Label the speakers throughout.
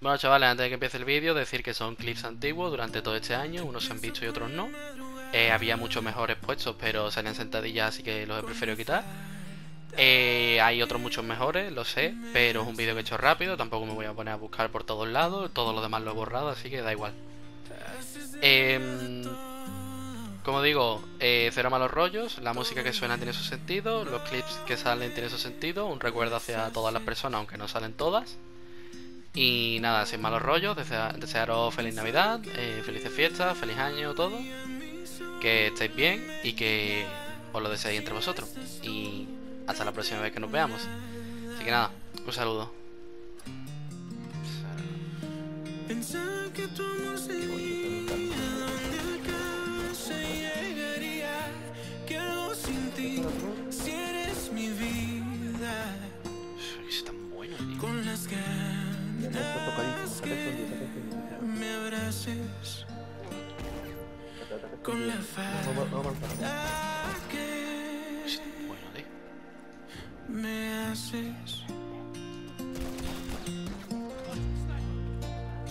Speaker 1: Bueno chavales, antes de que empiece el vídeo, decir que son clips antiguos durante todo este año, unos se han visto y otros no. Eh, había muchos mejores puestos, pero salían sentadillas, así que los he preferido quitar. Eh, hay otros muchos mejores, lo sé, pero es un vídeo que he hecho rápido, tampoco me voy a poner a buscar por todos lados, todo lo demás lo he borrado, así que da igual. Em, como digo, eh, cero malos rollos, la música que suena tiene su sentido, los clips que salen tienen su sentido, un recuerdo hacia todas las personas, aunque no salen todas. Y nada, sin malos rollos, desearos feliz Navidad, eh, felices fiestas, feliz año, todo. Que estéis bien y que os lo deseéis entre vosotros. Y hasta la próxima vez que nos veamos. Así que nada, un saludo. me abraces con la falta que me haces.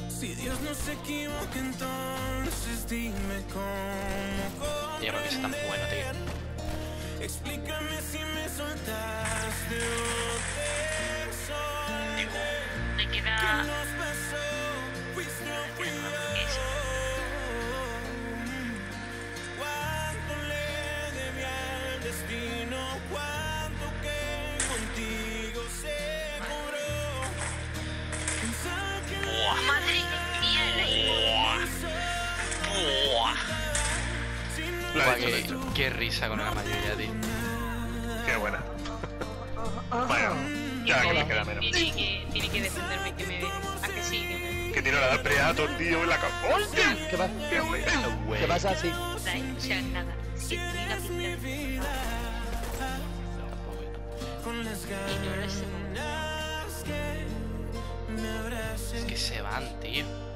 Speaker 1: Si Dios no se equivoca, entonces dime cómo. Ya, porque es tan bueno, tío. Explícame si me soltaste o te Digo, queda. Qué, risa con la mayoría, tío.
Speaker 2: Qué buena. Bueno, ya que queda menos.
Speaker 3: Tiene que, tiene que defenderme que me. ¿A que sí?
Speaker 2: Que tiene la da preato, tío, en la.
Speaker 4: ¿Qué pasa? ¿Qué, pasa así?
Speaker 3: O sea, nada. Sí, la pinta. Ignora ese momento.
Speaker 1: Es que se van, tío.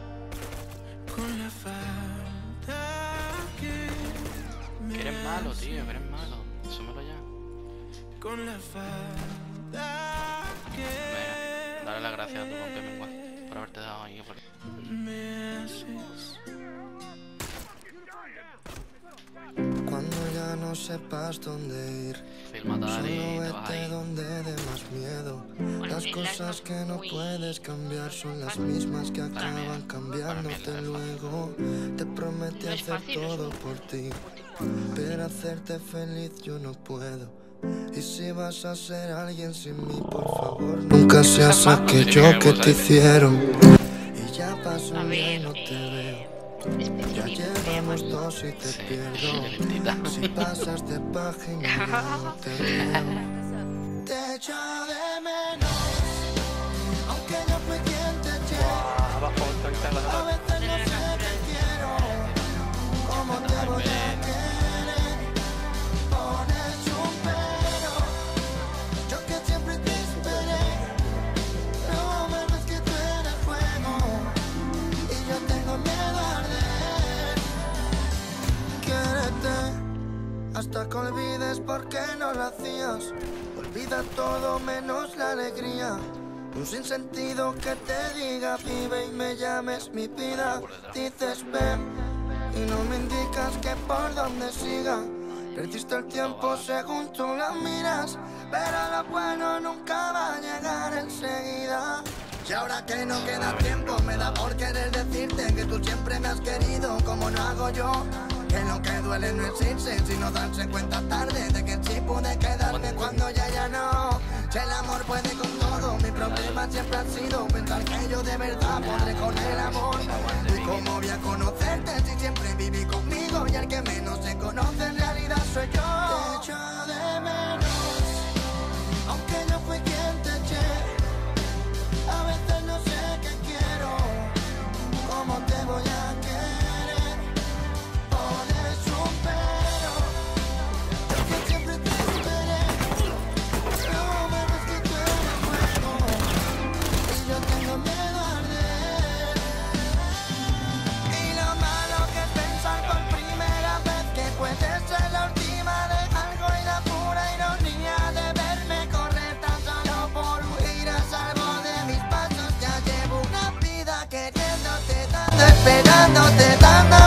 Speaker 1: Tío, que eres malo. Súmelo ya. Con la Venga, dale las gracias a tu compa Mengua por haberte dado ahí. Por... no sepas dónde ir, solo vete donde dé más miedo. Las cosas que no puedes cambiar son las mismas que acaban cambiándote luego. Te prometí hacer todo por ti. Pero hacerte feliz yo no puedo. Y si vas a ser alguien sin mí, por favor, nunca seas aquello que te hicieron. Y ya pasó y no te veo. Ya llevamos dos y te pierdo. Si pasas de página, te veo. Te echo de menos, aunque no fui quien te eché. Que olvides por qué no lo hacías. Olvida todo menos la alegría. Un sinsentido que te diga vive y me llames mi vida. Dices ven y no me indicas que por dónde siga. Perdiste el tiempo según tú lo miras, pero lo bueno nunca va a llegar enseguida. Y ahora que no queda tiempo, me da por querer decirte que tú siempre me has querido como no hago yo. Que lo que duele no es irse, sino darse cuenta tarde de que sí pude quedarme cuando ya ya no. Si el amor puede con todo, mi problema siempre ha sido pensar que yo de verdad podré con el amor. Y cómo voy a conocerte si siempre viví conmigo y el que menos se conoce en realidad dando,